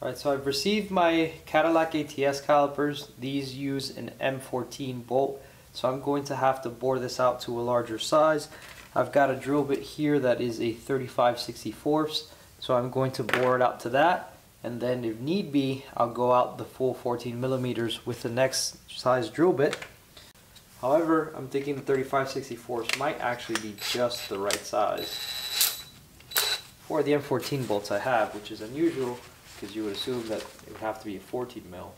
Alright, so I've received my Cadillac ATS calipers. These use an M14 bolt, so I'm going to have to bore this out to a larger size. I've got a drill bit here that is a 35 64 so I'm going to bore it out to that, and then if need be, I'll go out the full 14 millimeters with the next size drill bit. However, I'm thinking the 35 64 might actually be just the right size for the M14 bolts I have, which is unusual because you would assume that it would have to be a 14 mil.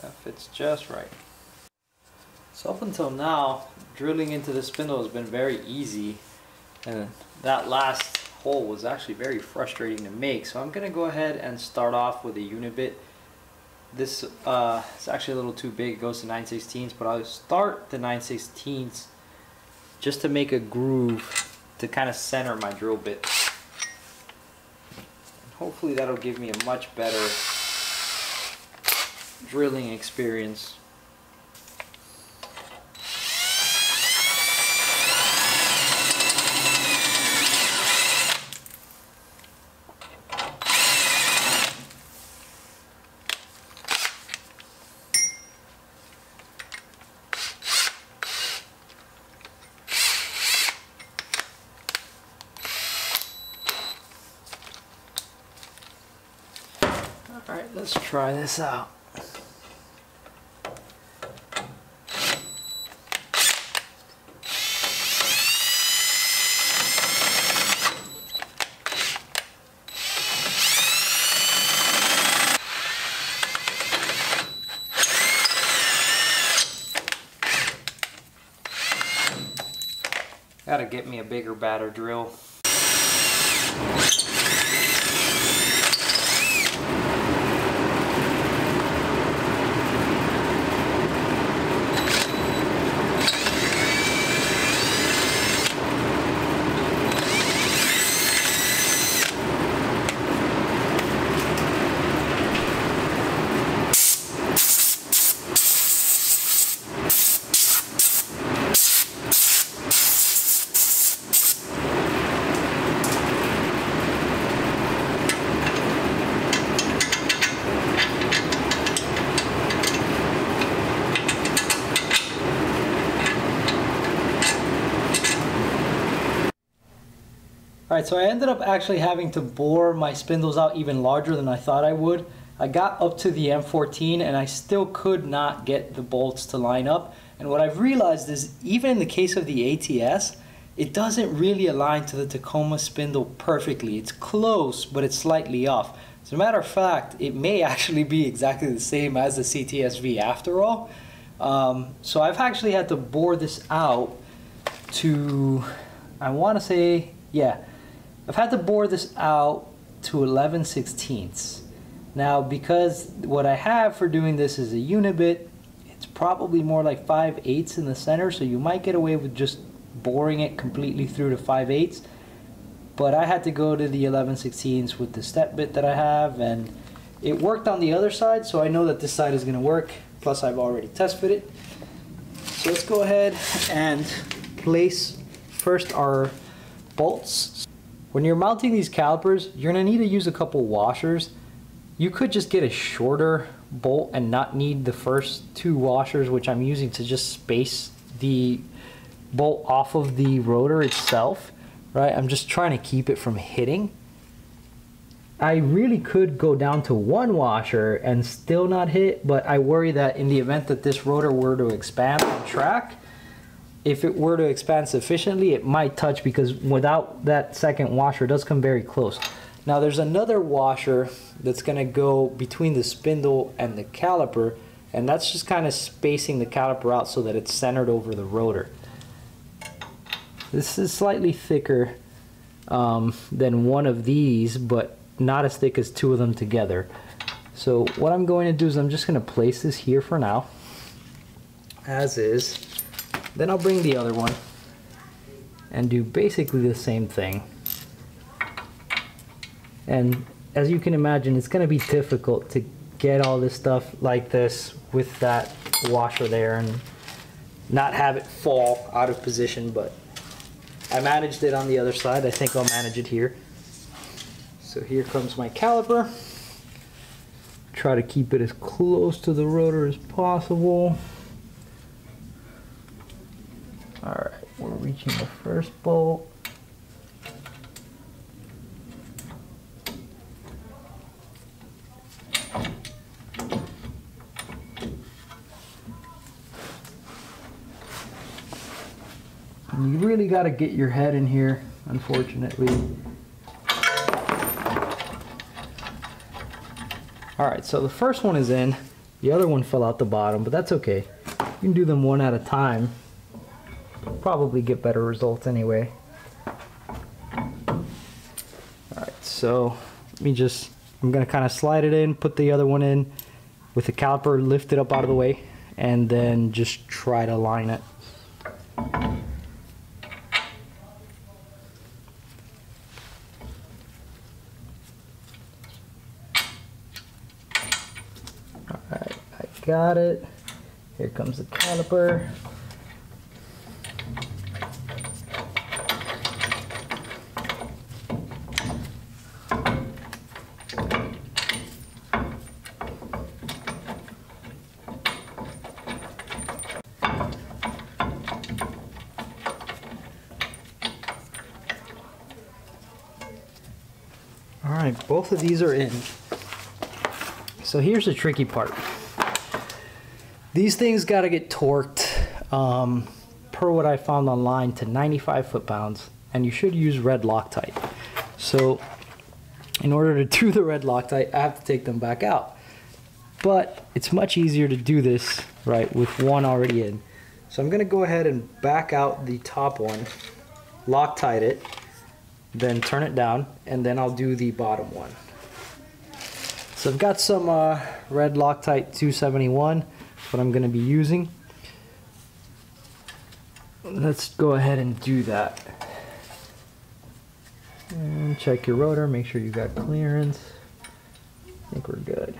That fits just right. So up until now, drilling into the spindle has been very easy and that last hole was actually very frustrating to make. So I'm going to go ahead and start off with a unibit. This uh, is actually a little too big, it goes to 9 16 but I'll start the 9 16 just to make a groove to kind of center my drill bit. Hopefully that'll give me a much better drilling experience. Alright, let's try this out. Gotta get me a bigger batter drill. Alright, so I ended up actually having to bore my spindles out even larger than I thought I would. I got up to the M14 and I still could not get the bolts to line up. And what I've realized is even in the case of the ATS, it doesn't really align to the Tacoma spindle perfectly. It's close, but it's slightly off. As a matter of fact, it may actually be exactly the same as the CTSV after all. Um, so I've actually had to bore this out to, I want to say, yeah, I've had to bore this out to 11 sixteenths. Now, because what I have for doing this is a unibit, it's probably more like 5 eighths in the center, so you might get away with just boring it completely through to 5 eighths. But I had to go to the 11 sixteenths with the step bit that I have, and it worked on the other side, so I know that this side is going to work. Plus, I've already test fit it. So let's go ahead and place first our bolts. When you're mounting these calipers, you're gonna need to use a couple washers. You could just get a shorter bolt and not need the first two washers, which I'm using to just space the bolt off of the rotor itself, right? I'm just trying to keep it from hitting. I really could go down to one washer and still not hit, but I worry that in the event that this rotor were to expand on track, if it were to expand sufficiently, it might touch because without that second washer, it does come very close. Now there's another washer that's gonna go between the spindle and the caliper, and that's just kind of spacing the caliper out so that it's centered over the rotor. This is slightly thicker um, than one of these, but not as thick as two of them together. So what I'm going to do is I'm just gonna place this here for now, as is. Then I'll bring the other one. and do basically the same thing. And as you can imagine, it's going to be difficult to get all this stuff like this with that washer there and not have it fall out of position, but I managed it on the other side. I think I'll manage it here. So here comes my caliper. Try to keep it as close to the rotor as possible. All right, we're reaching the first bolt. you really got to get your head in here, unfortunately. All right, so the first one is in. The other one fell out the bottom, but that's okay. You can do them one at a time. Probably get better results anyway. All right, so let me just, I'm gonna kind of slide it in, put the other one in with the caliper, lift it up out of the way, and then just try to line it. Alright, I got it. Here comes the caliper. Both of these are in. So here's the tricky part. These things got to get torqued um, per what I found online to 95 foot-pounds and you should use red Loctite. So in order to do the red Loctite, I have to take them back out. But it's much easier to do this, right, with one already in. So I'm gonna go ahead and back out the top one, Loctite it, then turn it down, and then I'll do the bottom one. So I've got some uh, red Loctite 271 what I'm going to be using. Let's go ahead and do that. And check your rotor, make sure you got clearance. I think we're good.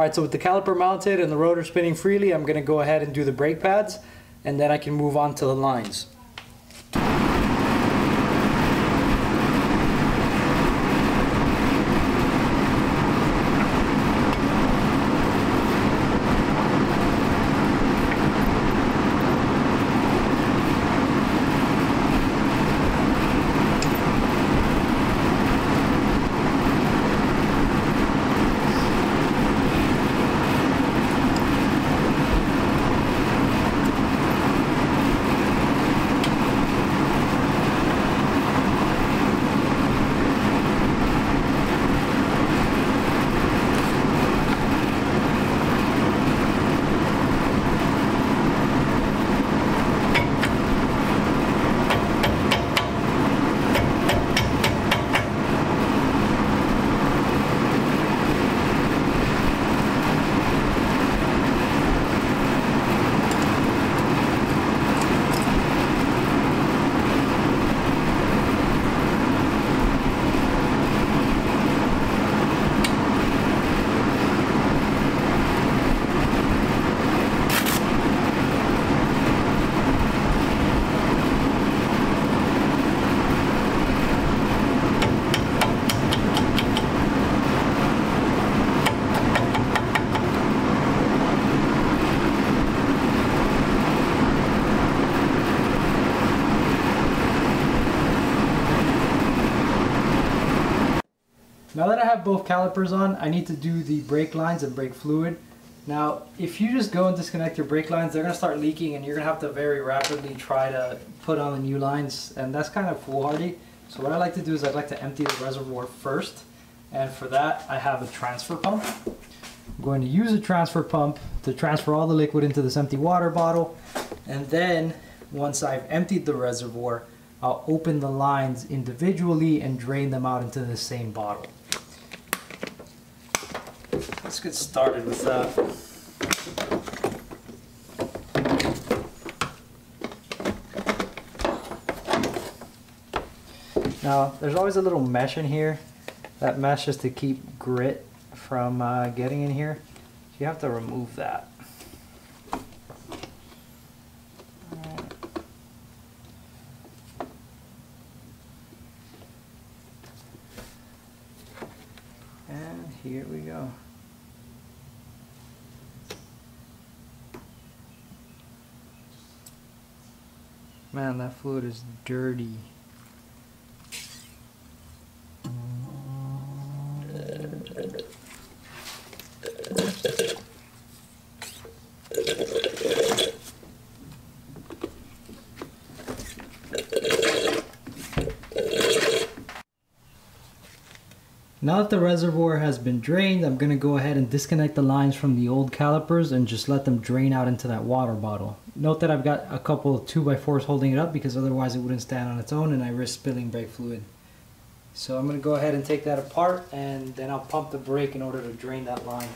All right, so with the caliper mounted and the rotor spinning freely, I'm gonna go ahead and do the brake pads, and then I can move on to the lines. Both calipers on, I need to do the brake lines and brake fluid. Now, if you just go and disconnect your brake lines, they're gonna start leaking and you're gonna have to very rapidly try to put on the new lines and that's kind of foolhardy. So what I like to do is I'd like to empty the reservoir first. And for that, I have a transfer pump. I'm going to use a transfer pump to transfer all the liquid into this empty water bottle. And then once I've emptied the reservoir, I'll open the lines individually and drain them out into the same bottle. Let's get started with that. Now, there's always a little mesh in here. That mesh is to keep grit from uh, getting in here. You have to remove that. And here we go. Fluid is dirty. Now that the reservoir has been drained, I'm going to go ahead and disconnect the lines from the old calipers and just let them drain out into that water bottle. Note that I've got a couple of 2x4s holding it up because otherwise it wouldn't stand on its own and I risk spilling brake fluid. So I'm going to go ahead and take that apart and then I'll pump the brake in order to drain that line.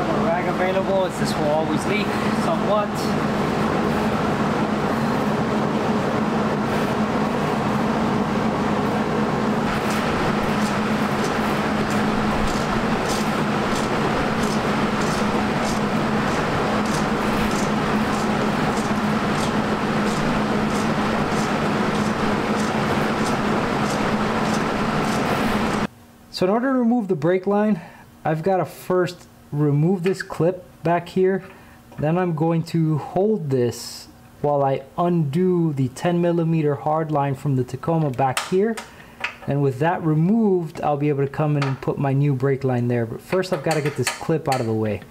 have a rag available as this will always leak somewhat. So in order to remove the brake line, I've got to first remove this clip back here. Then I'm going to hold this while I undo the 10 millimeter hard line from the Tacoma back here. And with that removed, I'll be able to come in and put my new brake line there. But first I've got to get this clip out of the way.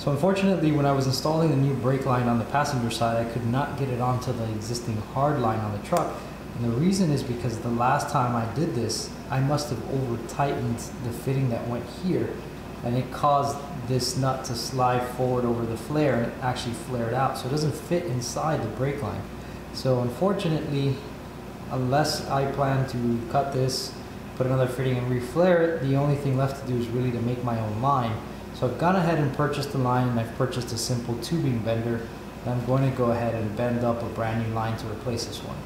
So unfortunately, when I was installing the new brake line on the passenger side, I could not get it onto the existing hard line on the truck. And the reason is because the last time I did this, I must have over tightened the fitting that went here and it caused this nut to slide forward over the flare and it actually flared out. So it doesn't fit inside the brake line. So unfortunately, unless I plan to cut this, put another fitting and reflare it, the only thing left to do is really to make my own line. So I've gone ahead and purchased the line and I've purchased a simple tubing bender. I'm going to go ahead and bend up a brand new line to replace this one.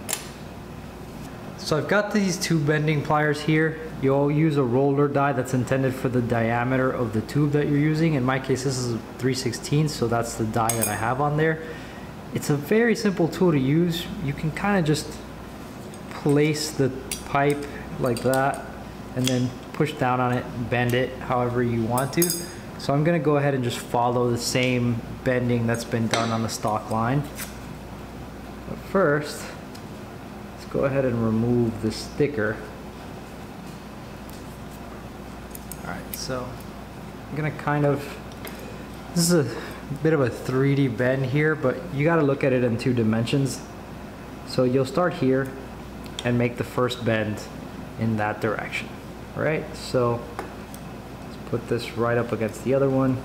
So I've got these two bending pliers here. You'll use a roller die that's intended for the diameter of the tube that you're using. In my case, this is 3 16 so that's the die that I have on there. It's a very simple tool to use. You can kind of just place the pipe like that and then push down on it, bend it however you want to. So I'm gonna go ahead and just follow the same bending that's been done on the stock line. But first, let's go ahead and remove the sticker. Alright, so I'm gonna kind of, this is a bit of a 3D bend here, but you gotta look at it in two dimensions. So you'll start here and make the first bend in that direction, right? So put this right up against the other one.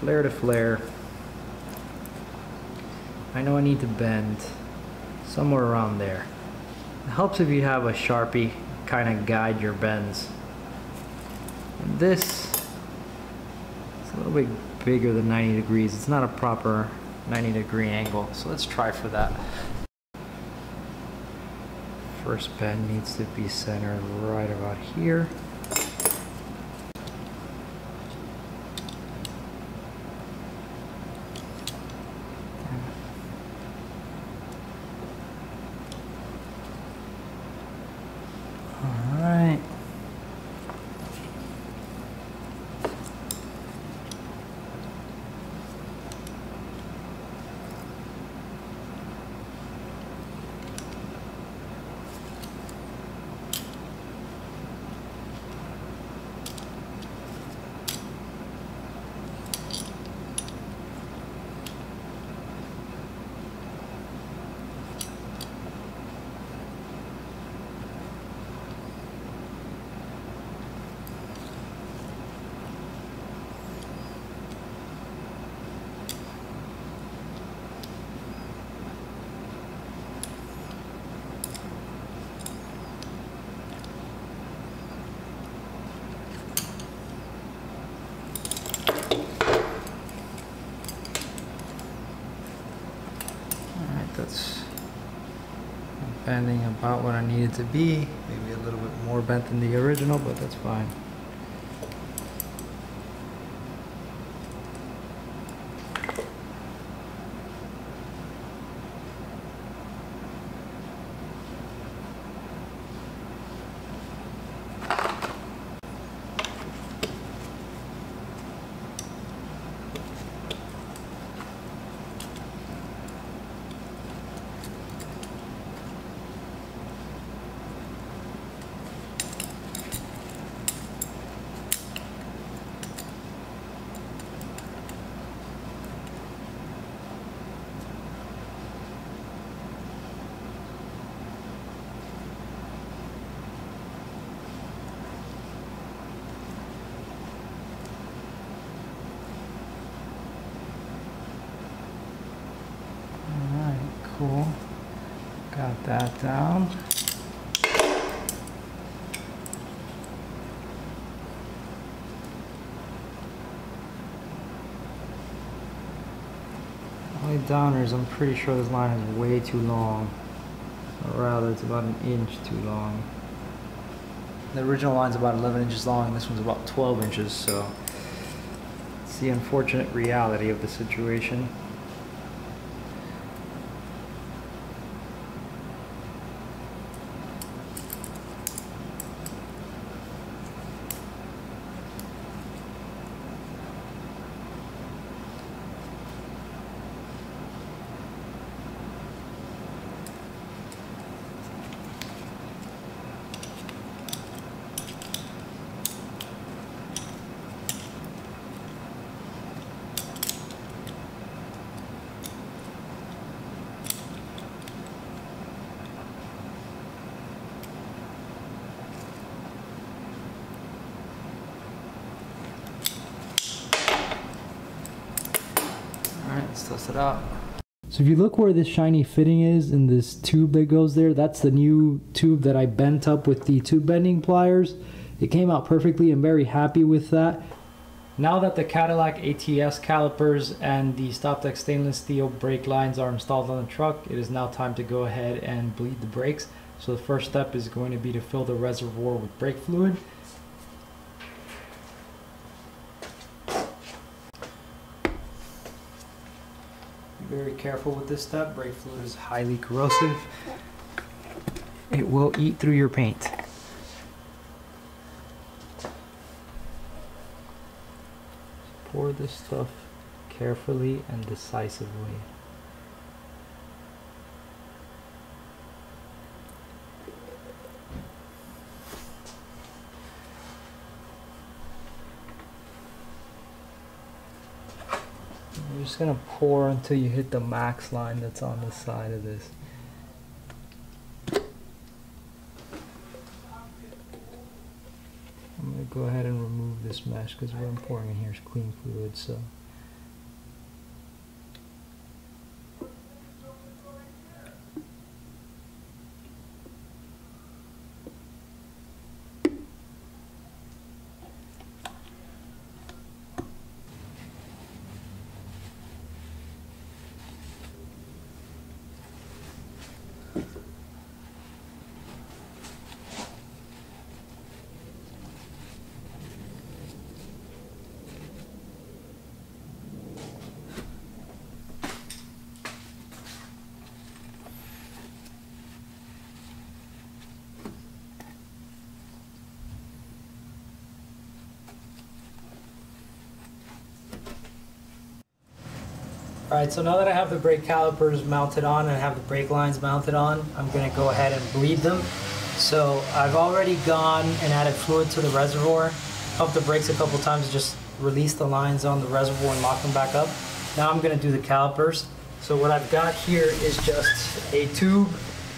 Flare to flare. I know I need to bend somewhere around there. It helps if you have a Sharpie kind of guide your bends. And this is a little bit bigger than 90 degrees. It's not a proper 90 degree angle. So let's try for that. First bend needs to be centered right about here. All right. Alright, that's about what I needed to be. Maybe a little bit more bent than the original, but that's fine. Alright, cool. Got that down. Only downer is I'm pretty sure this line is way too long. Or rather, it's about an inch too long. The original line's about 11 inches long, and this one's about 12 inches, so it's the unfortunate reality of the situation. So if you look where this shiny fitting is in this tube that goes there, that's the new tube that I bent up with the tube bending pliers. It came out perfectly. I'm very happy with that. Now that the Cadillac ATS calipers and the StopTech stainless steel brake lines are installed on the truck, it is now time to go ahead and bleed the brakes. So the first step is going to be to fill the reservoir with brake fluid. Very careful with this step. Brake fluid is highly corrosive. It will eat through your paint. Pour this stuff carefully and decisively. You're just gonna pour until you hit the max line that's on the side of this. I'm gonna go ahead and remove this mesh because what I'm pouring in here is clean fluid, so. Alright, so now that I have the brake calipers mounted on and I have the brake lines mounted on, I'm going to go ahead and bleed them. So I've already gone and added fluid to the reservoir, pumped the brakes a couple times, just release the lines on the reservoir and lock them back up. Now I'm going to do the calipers. So what I've got here is just a tube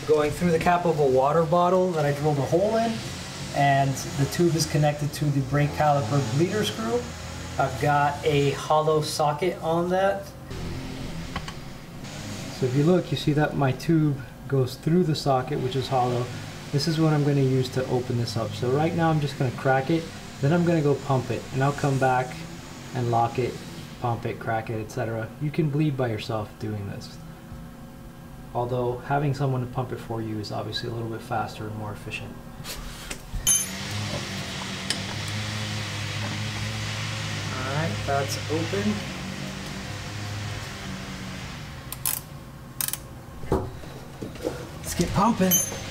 going through the cap of a water bottle that I drilled a hole in and the tube is connected to the brake caliper bleeder screw. I've got a hollow socket on that so if you look, you see that my tube goes through the socket, which is hollow. This is what I'm going to use to open this up. So right now I'm just going to crack it, then I'm going to go pump it, and I'll come back and lock it, pump it, crack it, etc. You can bleed by yourself doing this. Although having someone to pump it for you is obviously a little bit faster and more efficient. Alright, that's open. Get pumping.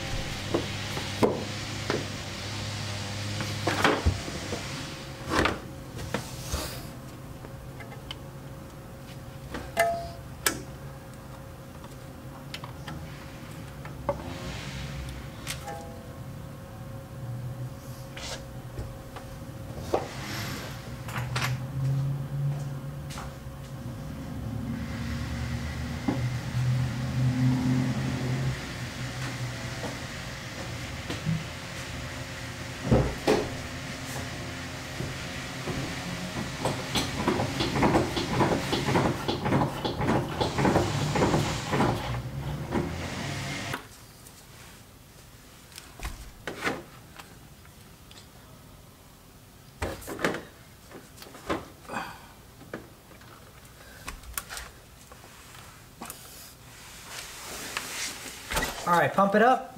All right, pump it up.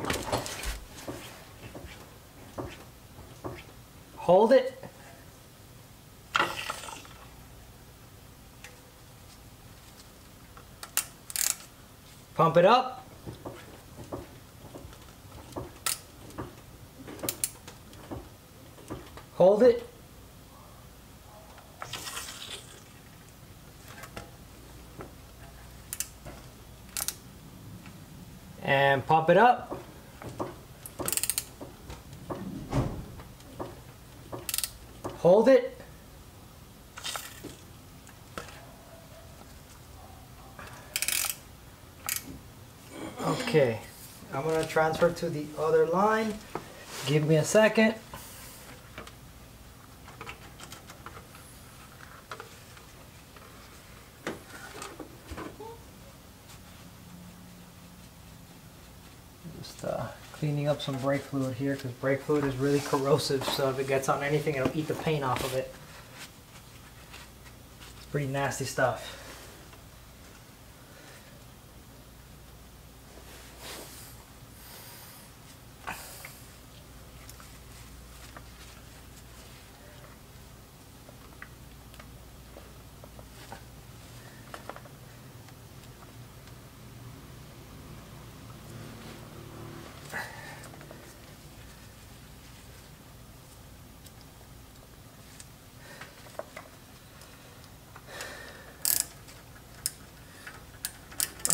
Hold it. Pump it up. Hold it. Pump it up. Hold it. Okay, I'm gonna transfer to the other line. Give me a second. Up some brake fluid here because brake fluid is really corrosive. So if it gets on anything, it'll eat the paint off of it. It's pretty nasty stuff.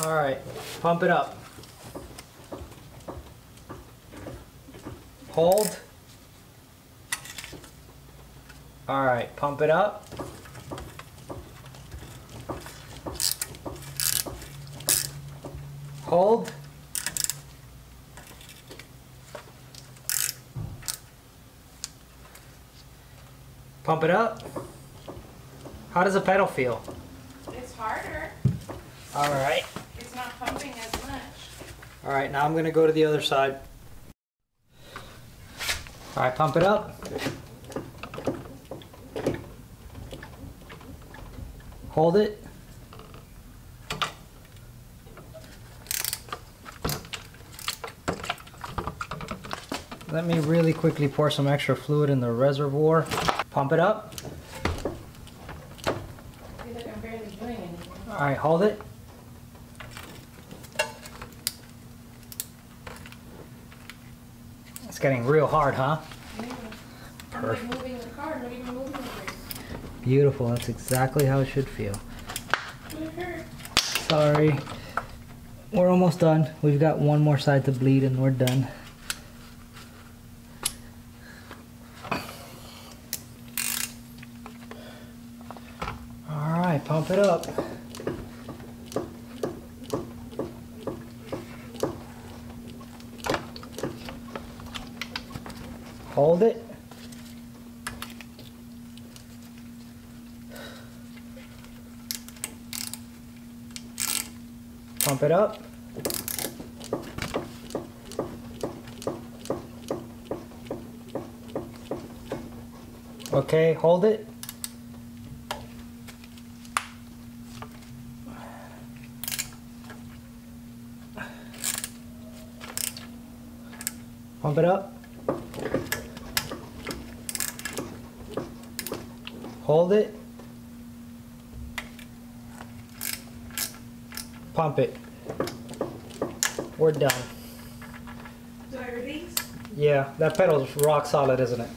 All right, pump it up. Hold. All right, pump it up. Hold. Pump it up. How does the pedal feel? It's harder. All right. It's not pumping as much. All right, now I'm gonna go to the other side. All right, pump it up. Hold it. Let me really quickly pour some extra fluid in the reservoir. Pump it up. I like I'm barely doing anything. All right, hold it. It's getting real hard, huh? Yeah. Perfect. moving the car, not even moving the brake. Beautiful. That's exactly how it should feel. It. Sorry. We're almost done. We've got one more side to bleed and we're done. All right, pump it up. Hold it. Pump it up. Okay, hold it. Pump it up. Hold it. Pump it. We're done. Do I release? Yeah, that pedal's rock solid, isn't it?